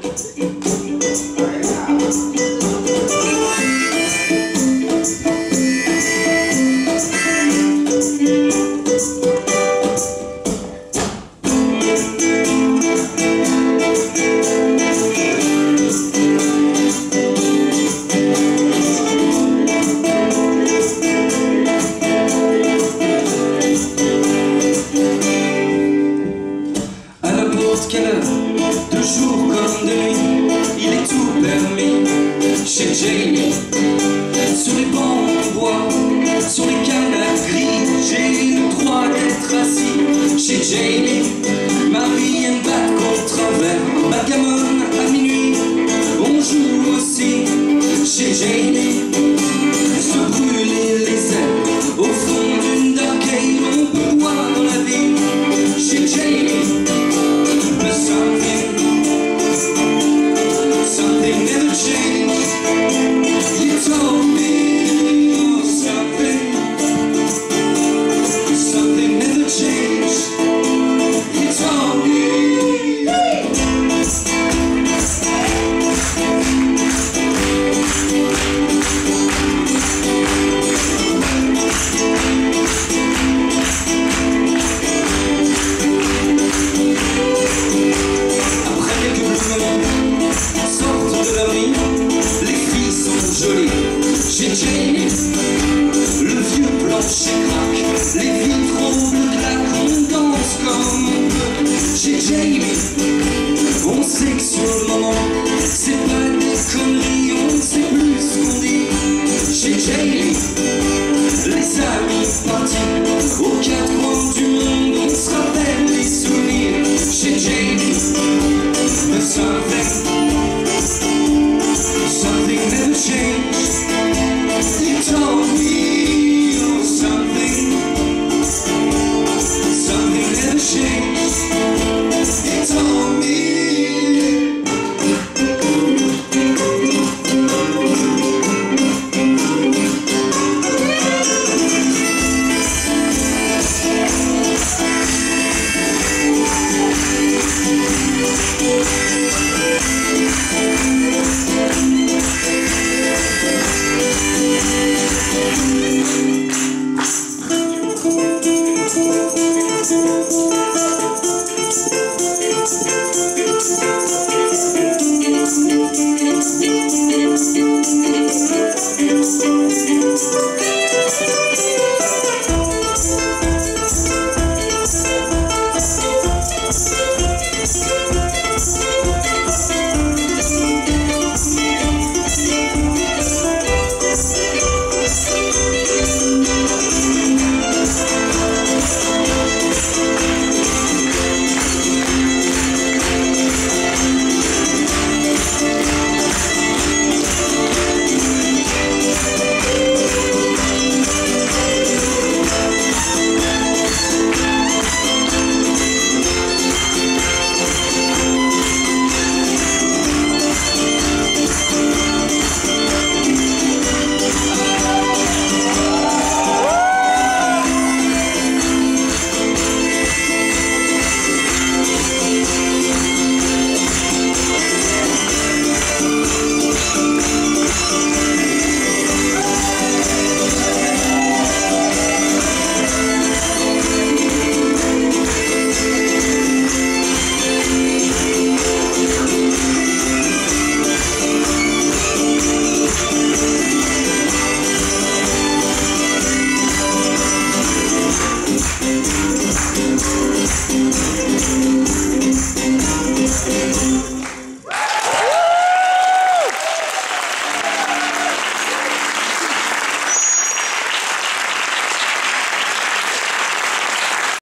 Praise God. chez Jamie. Sur les bancs en bois, sur les canapes gris, j'ai le droit d'être assis chez Jamie. Marie and bat contre un verre, backgammon à minuit. On joue aussi chez Jamie. On sait que sur le moment, c'est pas des conneries, on sait plus ce qu'on dit. Chez Jamie, les amis partis, aux quatre coins du monde, on se rappelle les souvenirs. Chez Jamie, the something, something never changed. You told me.